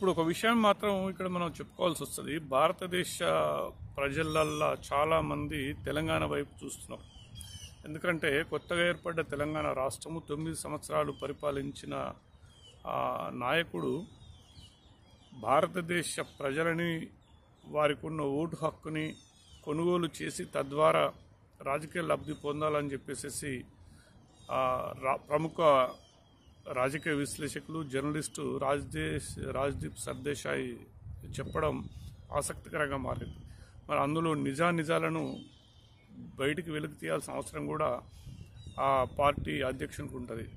ఇప్పుడు ఒక విషయం మాత్రం ఇక్కడ మనం చెప్పుకోవాల్సి వస్తుంది. భారతదేశ ప్రజలల్లా చాలా మంది తెలంగాణ వైపు చూస్తున్నారు. ఎందుకంటే కొత్తగా ఏర్పడ్డ తెలంగాణ రాష్ట్రము తొమ్మిది సంవత్సరాలు పరిపాలించిన నాయకుడు భారతదేశ ప్రజలని వారికి ఉన్న ఓటు హక్కుని కొనుగోలు చేసి తద్వారా రాజకీయ లబ్ధి పొందాలని చెప్పేసి రా- ప్రముఖ రాజకీయ విశ్లేషకులు జర్నలిస్టు రాజ్దేశ్ రాజ్దీప్ సర్దేశాయి చెప్పడం ఆసక్తికరంగా మారింది. మరి అందులో నిజానిజాలను బయటికి వెలికి తీయాల్సిన అవసరం కూడా ఆ పార్టీ అధ్యక్షునికి ఉంటుంది.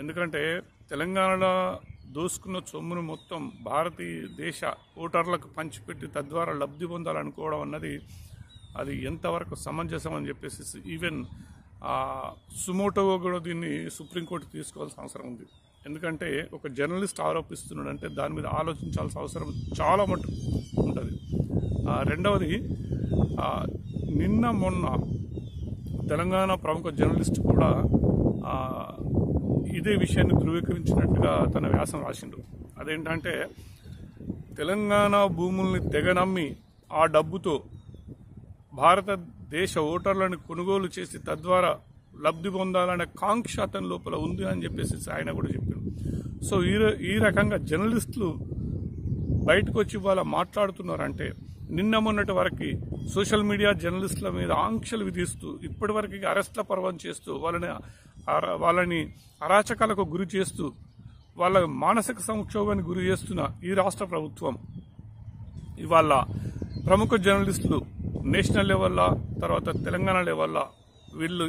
ఎందుకంటే తెలంగాణలో దోసుకున్న సొమ్మును మొత్తం భారతీయ దేశ ఓటర్లకు పంచిపెట్టి తద్వారా లబ్ధి పొందాలనుకోవడం అన్నది అది ఎంతవరకు సమంజసం అని చెప్పేసి ఈవెన్ సుమోటోగా సుమోటో కూడా దీన్ని సుప్రీంకోర్టు తీసుకోవాల్సిన అవసరం ఉంది. ఎందుకంటే ఒక జర్నలిస్ట్ ఆరోపిస్తున్నాడంటే దాని మీద ఆలోచించాల్సిన అవసరం చాలా మటుకు ఉంటుంది. రెండవది నిన్న మొన్న తెలంగాణ ప్రముఖ జర్నలిస్ట్ కూడా ఇదే విషయాన్ని ధృవీకరించినట్టుగా తన వ్యాసం రాసిండు. అదేంటంటే తెలంగాణ భూముల్ని తెగనమ్మి ఆ డబ్బుతో భారత దేశ ఓటర్లను కొనుగోలు చేసి తద్వారా లబ్ధి పొందాలనే కాంక్ష అతని లోపల ఉంది అని చెప్పేసి ఆయన కూడా చెప్పారు సో ఈ ర- ఈ రకంగా జర్నలిస్టులు బయటకు వచ్చి ఇవాళ మాట్లాడుతున్నారంటే నిన్న మొన్నటి వరకు సోషల్ మీడియా జర్నలిస్టుల మీద ఆంక్షలు విధిస్తూ ఇప్పటి వరకు అరెస్ట్ల పర్వం చేస్తూ వాళ్ళని వాళ్ళని అరాచకాలకు గురి చేస్తూ వాళ్ళ మానసిక సంక్షోభానికి గురి చేస్తున్న ఈ రాష్ట్ర ప్రభుత్వం ఇవాళ ప్రముఖ జర్నలిస్టులు నేషనల్ లెవెల్లో తర్వాత తెలంగాణ లెవెల్లో వీళ్ళు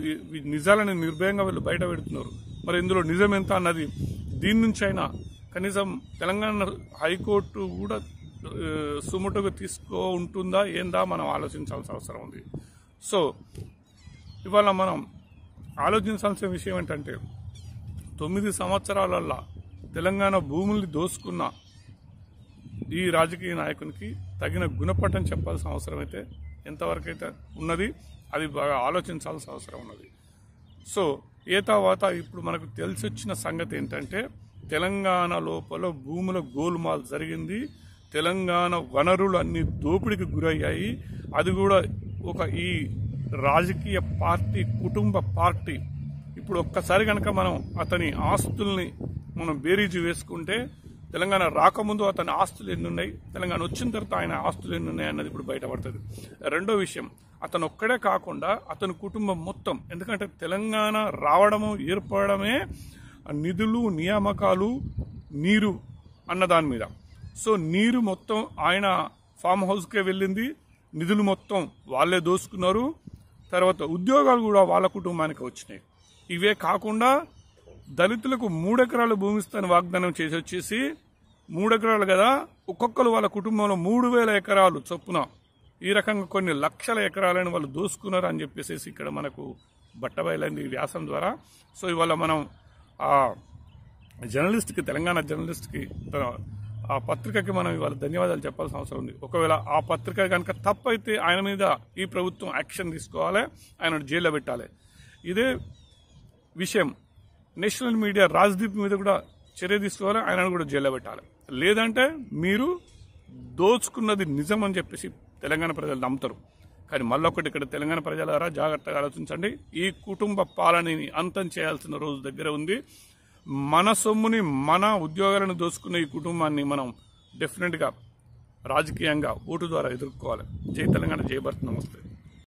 నిజాలని నిర్భయంగా వీళ్ళు బయట పెడుతున్నారు. మరి ఇందులో నిజం ఎంత అన్నది దీని నుంచి అయినా కనీసం తెలంగాణ హైకోర్టు కూడా ఆ, తీసుకో ఉంటుందా ఏందా మనం ఆలోచించాల్సిన అవసరం ఉంది. సో ఇవాళ మనం ఆలోచించాల్సిన విషయం ఏంటంటే తొమ్మిది సంవత్సరాలల్లా తెలంగాణ భూముల్ని దోసుకున్న ఈ రాజకీయ నాయకునికి తగిన గుణపటం చెప్పాల్సిన అవసరం అయితే ఎంతవరకు అయితే ఉన్నది అది బాగా ఆలోచించాల్సిన అవసరం ఉన్నది. సో ఏ తర్వాత ఇప్పుడు మనకు తెలిసి వచ్చిన సంగతి ఏంటంటే తెలంగాణ లోపల భూముల గోల్మాల్ జరిగింది. తెలంగాణ వనరులు అన్ని దోపిడీకి గురయ్యాయి. అది కూడా ఒక ఈ రాజకీయ పార్టీ కుటుంబ పార్టీ. ఇప్పుడు ఒక్కసారి కనుక మనం అతని ఆస్తుల్ని మనం బేరీజు వేసుకుంటే తెలంగాణ రాకముందు అతని ఆస్తులు ఎన్ని ఉన్నాయి తెలంగాణ వచ్చిన తర్వాత ఆయన ఆస్తులు ఎన్ని ఉన్నాయి అన్నది ఇప్పుడు బయటపడుతుంది. రెండో విషయం అతను ఒక్కడే కాకుండా అతని కుటుంబం మొత్తం ఎందుకంటే తెలంగాణ రావడము ఏర్పడమే నిధులు నియామకాలు నీరు అన్న దాని మీద. సో నీరు మొత్తం ఆయన ఫామ్ హౌస్కే వెళ్ళింది నిధులు మొత్తం వాళ్ళే దోసుకున్నారు తర్వాత ఉద్యోగాలు కూడా వాళ్ళ కుటుంబానికి వచ్చినాయి. ఇవే కాకుండా దళితులకు మూడెకరాల భూమిస్తాను వాగ్దానం చేసి వచ్చేసి మూడెకరాలు కదా? ఒక్కొక్కరు వాళ్ళ కుటుంబంలో మూడు వేల ఎకరాలు చొప్పున. ఈ రకంగా కొన్ని లక్షల ఎకరాలను వాళ్ళు దోసుకున్నారు అని చెప్పేసి ఇక్కడ మనకు బట్టబయలైంది వ్యాసం ద్వారా. సో ఇవాళ మనం ఆ జర్నలిస్ట్కి తెలంగాణ జర్నలిస్ట్కి తన- ఆ పత్రికకి మనం ఇవాళ ధన్యవాదాలు చెప్పాల్సిన అవసరం ఉంది. ఒకవేళ ఆ పత్రిక కనుక తప్పైతే ఆయన మీద ఈ ప్రభుత్వం యాక్షన్ తీసుకోవాలి ఆయన జైల్లో పెట్టాలి. ఇదే విషయం నేషనల్ మీడియా రాజ్దీప్ మీద కూడా చర్య తీసుకోవాలి ఆయనను కూడా జైల్లో పెట్టాలి. లేదంటే మీరు దోచుకున్నది నిజం అని చెప్పేసి తెలంగాణ ప్రజలు నమ్ముతారు. కానీ మళ్ళొకటి ఇక్కడ తెలంగాణ ప్రజలారా జాగ్రత్తగా ఆలోచించండి. ఈ కుటుంబ పాలనని అంతం చేయాల్సిన రోజు దగ్గర ఉంది. మన సొమ్ముని మన ఉద్యోగాలను దోచుకున్న ఈ కుటుంబాన్ని మనం డెఫినెట్గా రాజకీయంగా ఓటు ద్వారా ఎదుర్కోవాలి. జై తెలంగాణ జయభర్త్ నమస్తే.